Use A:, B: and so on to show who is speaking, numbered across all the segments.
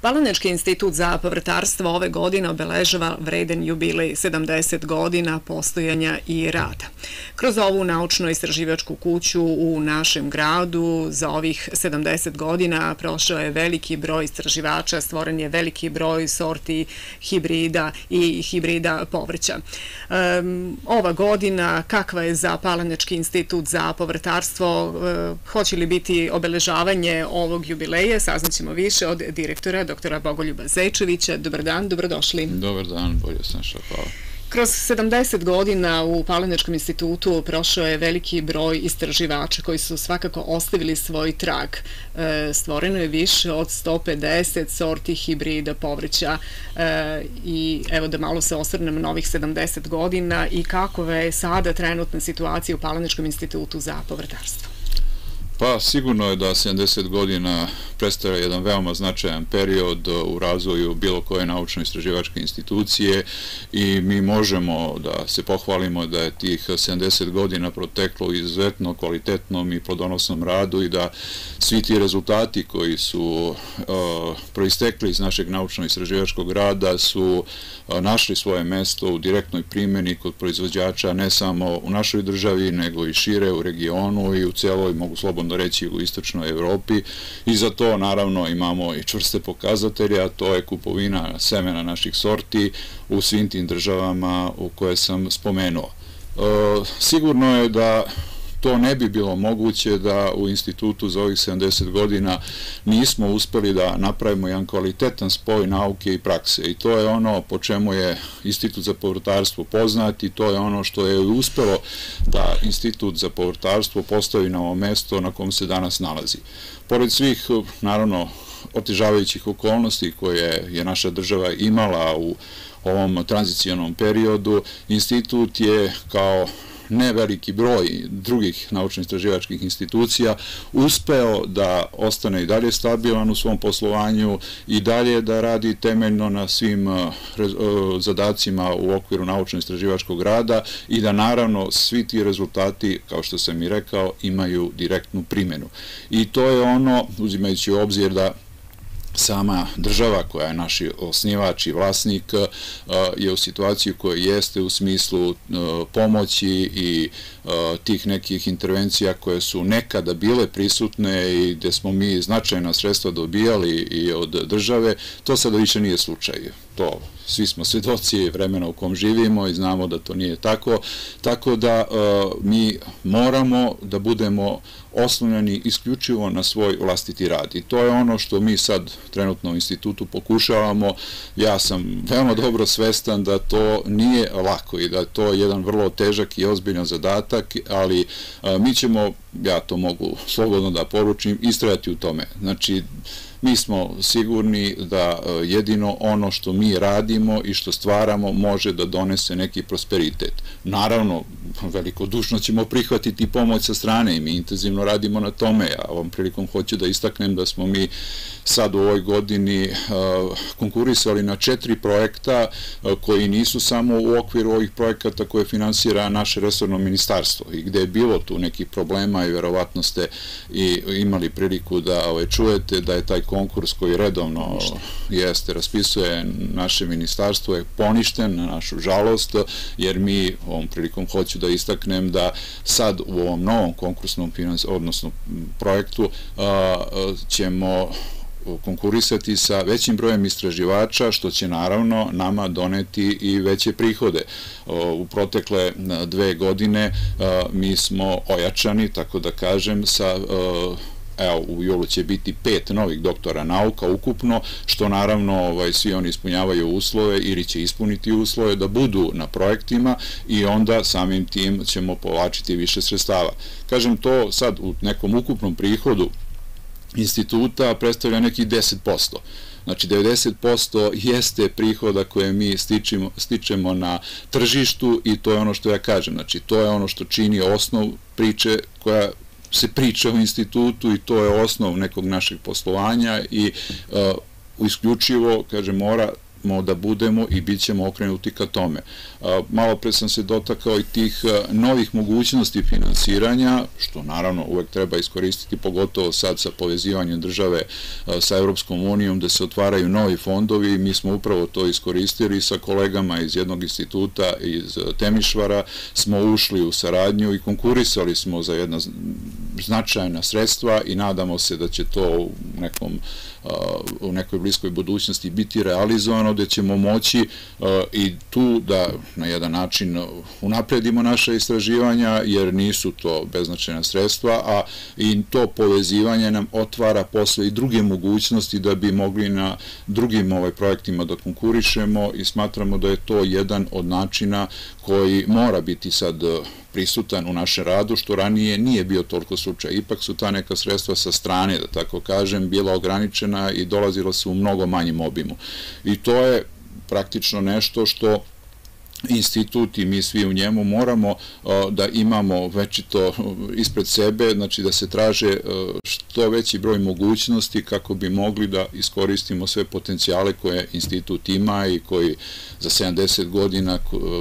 A: Palanečki institut za povrtarstvo ove godine obeležava vreden jubilej 70 godina postojanja i rada. Kroz ovu naučno-istraživačku kuću u našem gradu za ovih 70 godina prošao je veliki broj istraživača, stvoren je veliki broj sorti hibrida i hibrida povrća. Ova godina, kakva je za Palanečki institut za povrtarstvo, eh, hoće li biti obeležavanje ovog jubileja, saznaćemo više od direktora doktora Bogoljuba Zečevića. Dobar dan, dobrodošli.
B: Dobar dan, bolje sam što hvala.
A: Kroz 70 godina u Palenečkom institutu prošao je veliki broj istraživača koji su svakako ostavili svoj trag. E, stvoreno je više od 150 sorti hibrida povrća e, i evo da malo se osvrnemo na ovih 70 godina i kakva je sada trenutna situacija u Palenečkom institutu za povrtarstvo.
B: Pa sigurno je da 70 godina predstavlja jedan veoma značajan period uh, u razvoju bilo koje naučno-istraživačke institucije i mi možemo da se pohvalimo da je tih 70 godina proteklo izuzetno kvalitetnom i plodonosnom radu i da svi ti rezultati koji su uh, proistekli iz našeg naučno-istraživačkog rada su uh, našli svoje mesto u direktnoj primjeni kod proizvođača ne samo u našoj državi nego i šire u regionu i u celoj, mogu slobodno slobodno reći u istočnoj Evropi i za to naravno imamo i čvrste pokazatelje, a to je kupovina semena naših sorti u svim tim državama u koje sam spomenuo. E, sigurno je da to ne bi bilo moguće da u institutu za ovih 70 godina nismo uspeli da napravimo jedan kvalitetan spoj nauke i prakse i to je ono po čemu je institut za povrtarstvo poznat i to je ono što je uspelo da institut za povrtarstvo postavi na ovo mesto na kom se danas nalazi. Pored svih, naravno, otežavajućih okolnosti koje je naša država imala u ovom tranzicijonom periodu, institut je kao ne veliki broj drugih naučno-istraživačkih institucija uspeo da ostane i dalje stabilan u svom poslovanju i dalje da radi temeljno na svim uh, zadacima u okviru naučno-istraživačkog rada i da naravno svi ti rezultati, kao što sam i rekao, imaju direktnu primjenu. I to je ono, uzimajući u obzir da sama država koja je naš osnivač i vlasnik eh, je u situaciji koja jeste u smislu eh, pomoći i eh, tih nekih intervencija koje su nekada bile prisutne i gde smo mi značajna sredstva dobijali i od države, to sada više nije slučaj. To svi smo svedoci vremena u kom živimo i znamo da to nije tako, tako da e, mi moramo da budemo osnovljeni isključivo na svoj vlastiti rad. I to je ono što mi sad trenutno u institutu pokušavamo. Ja sam veoma dobro svestan da to nije lako i da je to jedan vrlo težak i ozbiljan zadatak, ali e, mi ćemo, ja to mogu slobodno da poručim, istrajati u tome. Znači, mi smo sigurni da e, jedino ono što mi radimo i što stvaramo može da donese neki prosperitet. Naravno, velikodušno ćemo prihvatiti pomoć sa strane i mi intenzivno radimo na tome. Ja ovom prilikom hoću da istaknem da smo mi sad u ovoj godini e, konkurisali na četiri projekta e, koji nisu samo u okviru ovih projekata koje finansira naše resorno ministarstvo i gde je bilo tu nekih problema i verovatno ste imali priliku da ovaj, čujete da je taj konkurs koji redovno jeste, raspisuje naše ministarstvo je poništen na našu žalost, jer mi ovom prilikom hoću da istaknem da sad u ovom novom konkursnom odnosno projektu ćemo konkurisati sa većim brojem istraživača, što će naravno nama doneti i veće prihode. U protekle dve godine mi smo ojačani, tako da kažem, sa evo, u julu će biti pet novih doktora nauka ukupno, što naravno ovaj, svi oni ispunjavaju uslove ili će ispuniti uslove da budu na projektima i onda samim tim ćemo povlačiti više sredstava. Kažem, to sad u nekom ukupnom prihodu instituta predstavlja neki 10%. Znači, 90% jeste prihoda koje mi stičemo na tržištu i to je ono što ja kažem. Znači, to je ono što čini osnov priče koja se priča u institutu i to je osnov nekog našeg poslovanja i uh, isključivo, kaže, mora da budemo i bit ćemo okrenuti ka tome. Malo pre sam se dotakao i tih novih mogućnosti finansiranja, što naravno uvek treba iskoristiti, pogotovo sad sa povezivanjem države sa Evropskom unijom, da se otvaraju novi fondovi mi smo upravo to iskoristili sa kolegama iz jednog instituta iz Temišvara, smo ušli u saradnju i konkurisali smo za jedna značajna sredstva i nadamo se da će to u nekom u nekoj bliskoj budućnosti biti realizovano, da ćemo moći e, i tu da na jedan način unapredimo naše istraživanja, jer nisu to beznačajna sredstva, a i to povezivanje nam otvara posle i druge mogućnosti da bi mogli na drugim ovaj projektima da konkurišemo i smatramo da je to jedan od načina koji mora biti sad prisutan u našem radu, što ranije nije bio toliko slučaj. Ipak su ta neka sredstva sa strane, da tako kažem, bila ograničena i dolazilo su u mnogo manjim obimu. I to je praktično nešto što institut i mi svi u njemu moramo uh, da imamo večito uh, ispred sebe, znači da se traže uh, što veći broj mogućnosti kako bi mogli da iskoristimo sve potencijale koje institut ima i koji za 70 godina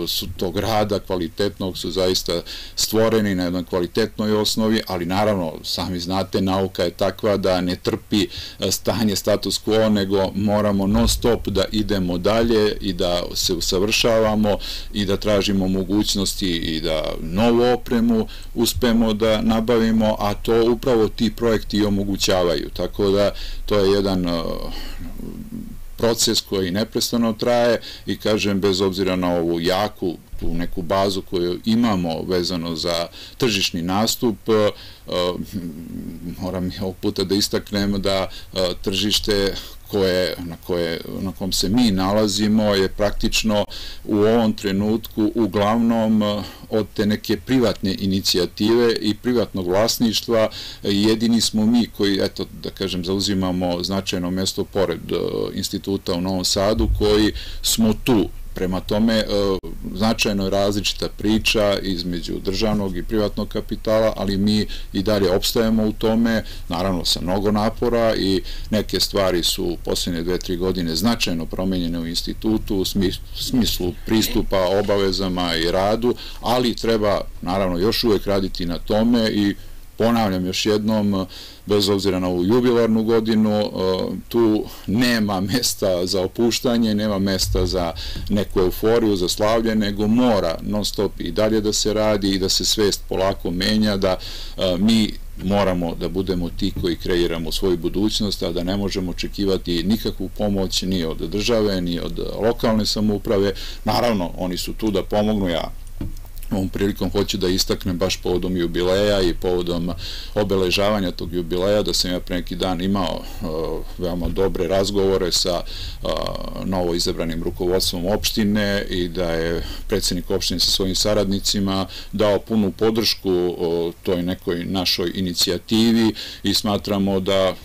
B: su tog rada kvalitetnog su zaista stvoreni na jednoj kvalitetnoj osnovi, ali naravno, sami znate, nauka je takva da ne trpi stanje status quo, nego moramo non stop da idemo dalje i da se usavršavamo i da tražimo mogućnosti i da novu opremu uspemo da nabavimo, a to upravo ti projekti omogućavaju. Tako da to je jedan uh, proces koji neprestano traje i kažem bez obzira na ovu jaku tu neku bazu koju imamo vezano za tržišni nastup, uh, moram je ovog puta da istaknem da uh, tržište koje, na, koje, na kom se mi nalazimo je praktično u ovom trenutku uglavnom e, od te neke privatne inicijative i privatnog vlasništva e, jedini smo mi koji, eto, da kažem, zauzimamo značajno mjesto pored e, instituta u Novom Sadu koji smo tu. Prema tome, e, značajno je različita priča između državnog i privatnog kapitala, ali mi i dalje obstajemo u tome, naravno sa mnogo napora i neke stvari su u posljednje dve, tri godine značajno promenjene u institutu u smislu pristupa obavezama i radu, ali treba naravno još uvek raditi na tome i ponavljam još jednom, bez obzira na ovu jubilarnu godinu, e, tu nema mesta za opuštanje, nema mesta za neku euforiju, za slavlje, nego mora non stop i dalje da se radi i da se svest polako menja, da e, mi moramo da budemo ti koji kreiramo svoju budućnost, a da ne možemo očekivati nikakvu pomoć ni od države, ni od lokalne samouprave. Naravno, oni su tu da pomognu, ja ovom prilikom hoću da istaknem baš povodom jubileja i povodom obeležavanja tog jubileja, da sam ja pre neki dan imao uh, veoma dobre razgovore sa e, uh, novo izabranim rukovodstvom opštine i da je predsjednik opštine sa svojim saradnicima dao punu podršku uh, toj nekoj našoj inicijativi i smatramo da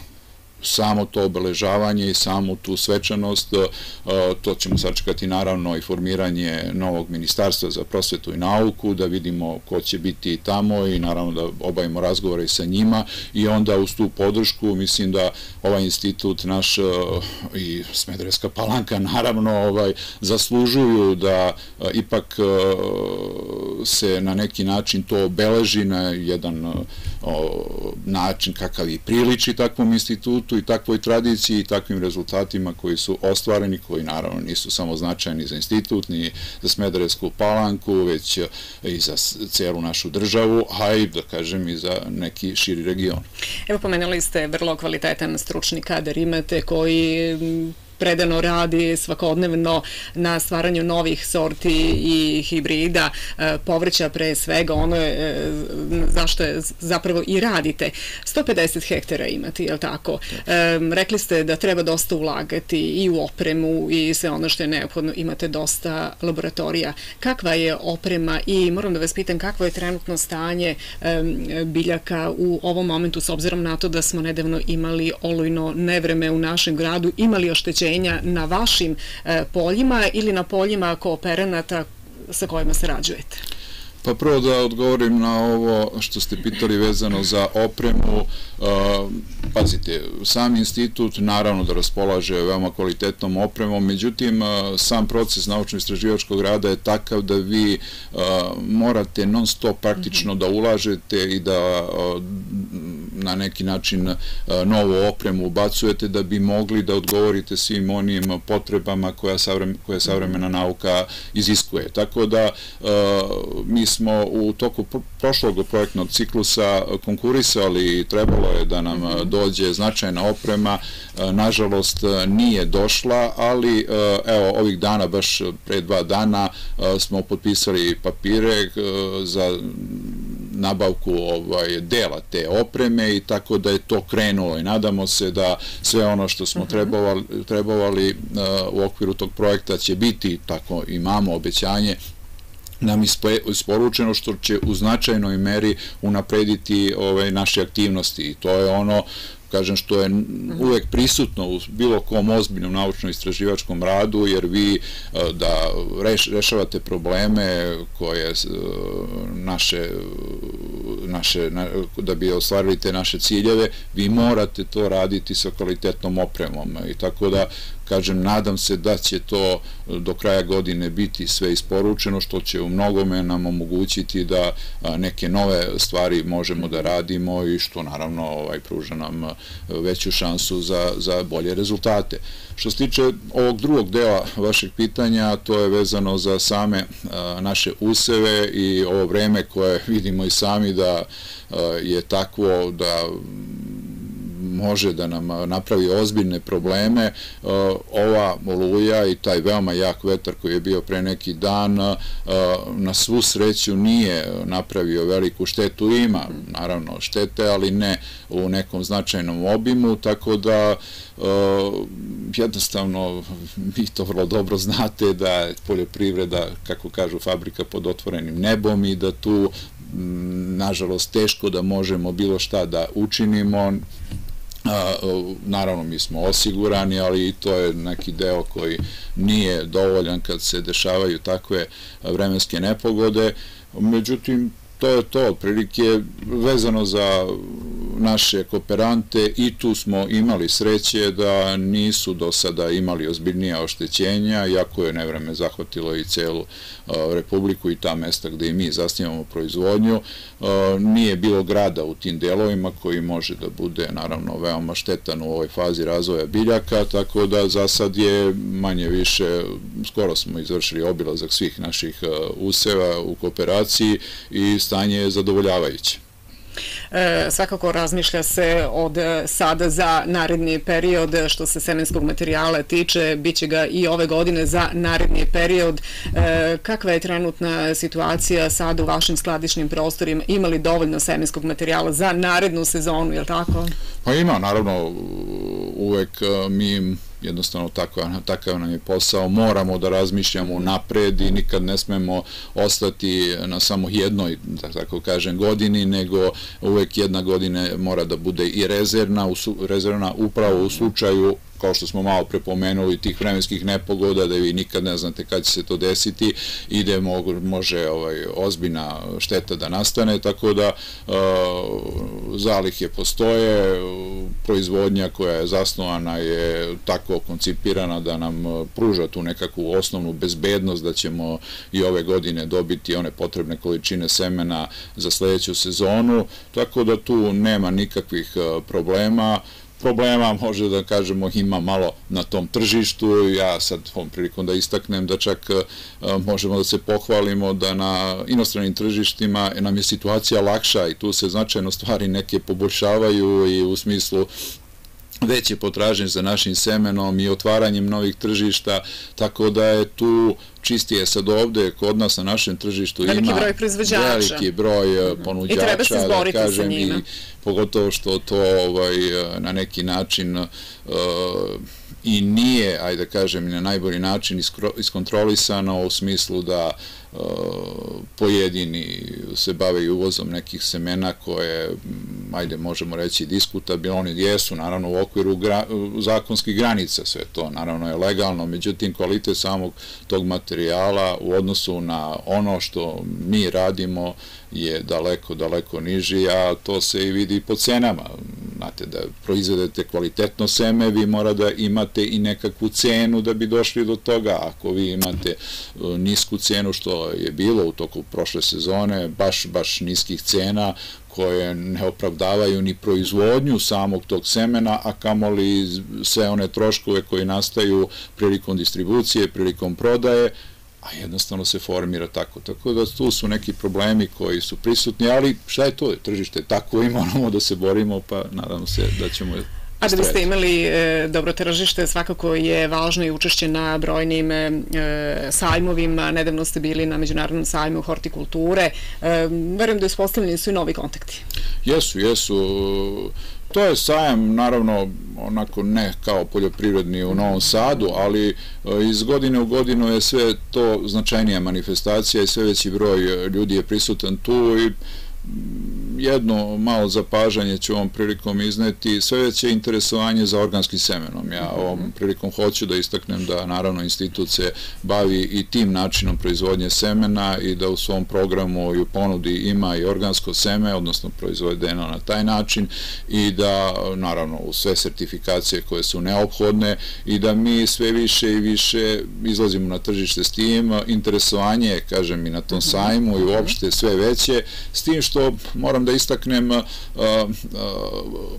B: samo to obeležavanje i samu tu svečanost, e, to ćemo sačekati naravno i formiranje novog ministarstva za prosvetu i nauku, da vidimo ko će biti tamo i naravno da obavimo razgovore sa njima i onda uz tu podršku mislim da ovaj institut naš e, i Smedreska palanka naravno ovaj, zaslužuju da e, ipak se na neki način to obeleži na jedan način kakav i priliči takvom institutu i takvoj tradiciji i takvim rezultatima koji su ostvareni, koji naravno nisu samo značajni za institut, ni za Smederevsku palanku, već i za celu našu državu, a i da kažem i za neki širi region.
A: Evo pomenuli ste vrlo kvalitetan stručni kader imate koji predano radi svakodnevno na stvaranju novih sorti i hibrida e, povrća pre svega ono je e, zašto je zapravo i radite. 150 hektara imati, je li tako? Rekli ste da treba dosta ulagati i u opremu i sve ono što je neophodno, imate dosta laboratorija. Kakva je oprema i moram da vas pitam kakvo je trenutno stanje biljaka u ovom momentu s obzirom na to da smo nedavno imali olujno nevreme u našem gradu, imali oštećenje rešenja na vašim e, poljima ili na poljima kooperanata sa kojima se rađujete?
B: Pa prvo da odgovorim na ovo što ste pitali vezano za opremu. E, pazite, sam institut naravno da raspolaže veoma kvalitetnom opremom, međutim e, sam proces naučno-istraživačkog rada je takav da vi morate non stop praktično da ulažete i da na neki način e, novu opremu ubacujete da bi mogli da odgovorite svim onim potrebama koje savremena nauka iziskuje. Tako da e, mi smo u toku prošlog projektnog ciklusa konkurisali i trebalo je da nam dođe značajna oprema. E, nažalost, nije došla, ali evo, ovih dana, baš pre dva dana, smo potpisali papire za nabavku ovaj, dela te opreme i tako da je to krenulo i nadamo se da sve ono što smo trebovali, trebovali u okviru tog projekta će biti, tako imamo obećanje, nam isporučeno što će u značajnoj meri unaprediti ovaj, naše aktivnosti. I to je ono kažem što je uvek prisutno u bilo kom ozbiljnom naučno-istraživačkom radu, jer vi e, da rešavate probleme koje e, naše, naše, da bi ostvarili te naše ciljeve, vi morate to raditi sa kvalitetnom opremom i tako da kažem, nadam se da će to do kraja godine biti sve isporučeno, što će u mnogome nam omogućiti da neke nove stvari možemo da radimo i što naravno ovaj, pruža nam veću šansu za, za bolje rezultate. Što se tiče ovog drugog dela vašeg pitanja, to je vezano za same naše useve i ovo vreme koje vidimo i sami da je takvo da može da nam napravi ozbiljne probleme, e, ova oluja i taj veoma jak vetar koji je bio pre neki dan e, na svu sreću nije napravio veliku štetu, ima naravno štete, ali ne u nekom značajnom obimu, tako da e, jednostavno vi to vrlo dobro znate da je poljoprivreda, kako kažu, fabrika pod otvorenim nebom i da tu nažalost teško da možemo bilo šta da učinimo naravno mi smo osigurani, ali i to je neki deo koji nije dovoljan kad se dešavaju takve vremenske nepogode. Međutim, to je to, otprilike vezano za naše kooperante i tu smo imali sreće da nisu do sada imali ozbiljnija oštećenja, iako je nevreme zahvatilo i celu Republiku i ta mesta gde i mi zasnijamo proizvodnju. Nije bilo grada u tim delovima koji može da bude naravno veoma štetan u ovoj fazi razvoja biljaka, tako da za sad je manje više, skoro smo izvršili obilazak svih naših useva u kooperaciji i stanje je zadovoljavajuće.
A: E, svakako razmišlja se od sada za naredni period što se semenskog materijala tiče, bit će ga i ove godine za naredni period. E, kakva je trenutna situacija sad u vašim skladišnim prostorima? Ima li dovoljno semenskog materijala za narednu sezonu, je li tako?
B: Pa ima, naravno, uvek e, mi jednostavno takav nam je posao, moramo da razmišljamo napred i nikad ne smemo ostati na samo jednoj, da tako kažem, godini, nego uvek jedna godina mora da bude i rezervna, rezervna upravo u slučaju kao što smo malo prepomenuli, tih vremenskih nepogoda, da vi nikad ne znate kada će se to desiti i da može ovaj, ozbiljna šteta da nastane, tako da e, uh, zalih je postoje, proizvodnja koja je zasnovana je tako koncipirana da nam e, pruža tu nekakvu osnovnu bezbednost da ćemo i ove godine dobiti one potrebne količine semena za sledeću sezonu, tako da tu nema nikakvih e, problema problema, može da kažemo, ima malo na tom tržištu. Ja sad ovom prilikom da istaknem da čak e, možemo da se pohvalimo da na inostranim tržištima nam je situacija lakša i tu se značajno stvari neke poboljšavaju i u smislu veće potražnje za našim semenom i otvaranjem novih tržišta, tako da je tu čistije sad ovde, kod nas na našem tržištu
A: ima veliki broj proizvođača,
B: veliki broj ponuđača,
A: i treba se zboriti sa njima. I
B: pogotovo što to ovaj, na neki način uh, i nije, ajde da kažem, na najbolji način iskontrolisano u smislu da Eh, pojedini se bave i uvozom nekih semena koje, mm, ajde, možemo reći diskutabilno, oni jesu naravno u okviru zakonskih granica, sve to naravno je legalno, međutim kvalitet samog tog materijala u odnosu na ono što mi radimo je daleko, daleko niži, a to se i vidi po cenama. Znate, da proizvedete kvalitetno seme, vi mora da imate i nekakvu cenu da bi došli do toga. Ako vi imate eh, nisku cenu, što je bilo u toku prošle sezone, baš, baš niskih cena, koje ne opravdavaju ni proizvodnju samog tog semena, a kamoli sve one troškove koji nastaju prilikom distribucije, prilikom prodaje, a jednostavno se formira tako. Tako da tu su neki problemi koji su prisutni, ali šta je to? Tržište tako i moramo da se borimo, pa nadam se da ćemo
A: A da biste imali e, dobro tržište, svakako je važno i učešće na brojnim e, sajmovima. Nedavno ste bili na Međunarodnom sajmu hortikulture. E, verujem da je uspostavljeni su i novi kontakti.
B: Jesu, jesu. To je sajam, naravno, onako ne kao poljoprivredni u Novom Sadu, ali iz godine u godinu je sve to značajnija manifestacija i sve veći broj ljudi je prisutan tu i jedno malo zapažanje ću ovom prilikom izneti, sve veće interesovanje za organskim semenom. Ja mhm. ovom prilikom hoću da istaknem da naravno institut se bavi i tim načinom proizvodnje semena i da u svom programu i u ponudi ima i organsko seme, odnosno proizvodeno na taj način i da naravno u sve sertifikacije koje su neophodne i da mi sve više i više izlazimo na tržište s tim, interesovanje, kažem i na tom mhm. sajmu i uopšte sve veće, s tim što moram da istaknem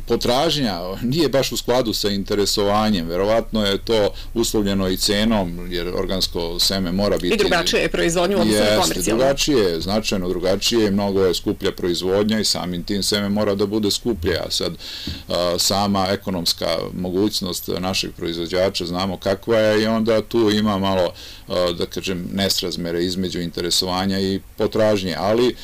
B: potražnja nije baš u skladu sa interesovanjem, verovatno je to uslovljeno i cenom, jer organsko seme mora biti...
A: I drugačije je proizvodnju, odnosno komercijalno.
B: drugačije, značajno drugačije, mnogo je skuplja proizvodnja i samim tim seme mora da bude skuplje, a sad sama ekonomska mogućnost našeg proizvođača znamo kakva je i onda tu ima malo, da kažem, nesrazmere između interesovanja i potražnje, ali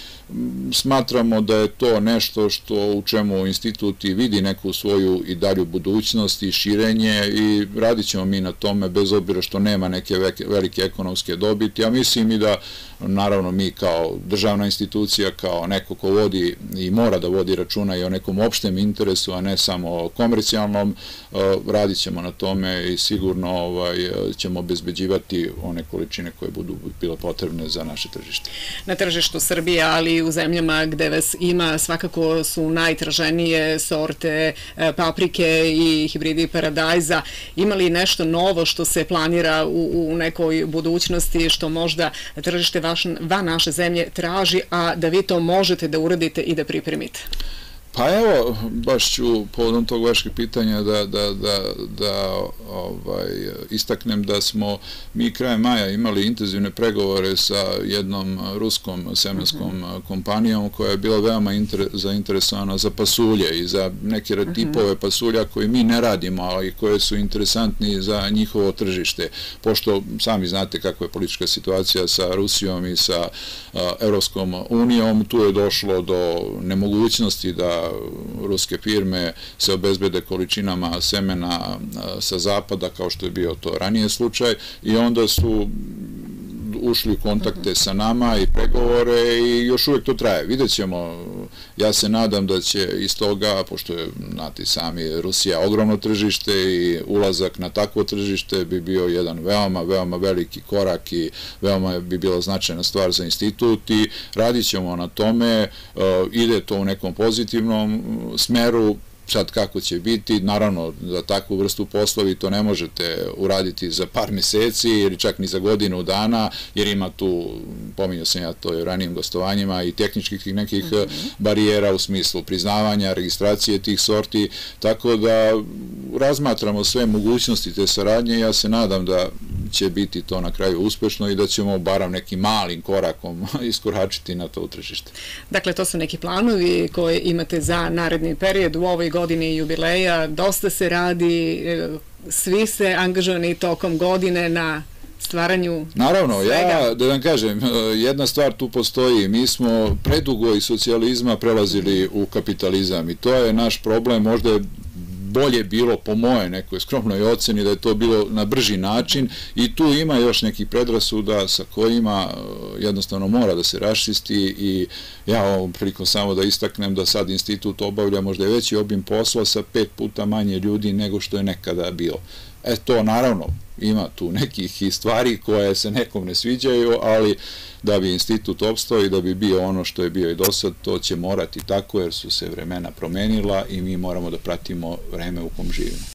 B: smatramo da je to nešto što u čemu institut i vidi neku svoju i dalju budućnost i širenje i radit ćemo mi na tome bez obira što nema neke velike ekonomske dobiti, a mislim i da naravno mi kao državna institucija, kao neko ko vodi i mora da vodi računa i o nekom opštem interesu, a ne samo o komercijalnom, radit ćemo na tome i sigurno ovaj, ćemo obezbeđivati one količine koje budu bile potrebne za naše tržište.
A: Na tržištu Srbije, ali i u zemljama gde vas ima, svakako su najtraženije sorte e, paprike i hibridi paradajza. Ima li nešto novo što se planira u nekoj budućnosti, što možda tržište van naše zemlje traži, a da vi to možete da uradite i da pripremite?
B: Pa evo, baš ću povodom tog vašeg pitanja da, da, da, da ovaj, istaknem da smo mi krajem maja imali intenzivne pregovore sa jednom ruskom semenskom mhm. kompanijom koja je bila veoma zainteresovana za pasulje i za neke mhm. tipove pasulja koje mi ne radimo, ali koje su interesantni za njihovo tržište. Pošto sami znate kakva je politička situacija sa Rusijom i sa Evropskom unijom, tu je došlo do nemogućnosti da ruske firme se obezbede količinama semena sa zapada, kao što je bio to ranije slučaj, i onda su ušli u kontakte sa nama i pregovore i još uvijek to traje. Vidjet ćemo, ja se nadam da će iz toga, pošto je, znati sami, Rusija ogromno tržište i ulazak na takvo tržište bi bio jedan veoma, veoma veliki korak i veoma bi bila značajna stvar za institut i radit ćemo na tome, e, ide to u nekom pozitivnom e, smeru, sad kako će biti, naravno za takvu vrstu poslovi to ne možete uraditi za par meseci ili čak ni za godinu dana, jer ima tu, pominjao sam ja to i u ranijim gostovanjima, i tehničkih nekih mhm. barijera u smislu priznavanja, registracije tih sorti, tako da razmatramo sve mogućnosti te saradnje, ja se nadam da će biti to na kraju uspešno i da ćemo baram nekim malim korakom iskoračiti na to utržište.
A: Dakle, to su neki planovi koje imate za naredni period u ovoj godini jubileja. Dosta se radi, e, svi se angažovani tokom godine na stvaranju
B: Naravno, ja da vam kažem, e, jedna stvar tu postoji. Mi smo predugo iz socijalizma prelazili u kapitalizam i to je naš problem, možda je bolje bilo po moje nekoj skromnoj oceni da je to bilo na brži način i tu ima još nekih predrasuda sa kojima e, jednostavno mora da se rašisti i ja ovom prilikom samo da istaknem da sad institut obavlja možda je veći obim posla sa pet puta manje ljudi nego što je nekada bilo. E to naravno ima tu nekih stvari koje se nekom ne sviđaju, ali da bi institut opstao i da bi bio ono što je bio i do sad, to će morati tako jer su se vremena promenila i mi moramo da pratimo vreme u kom živimo.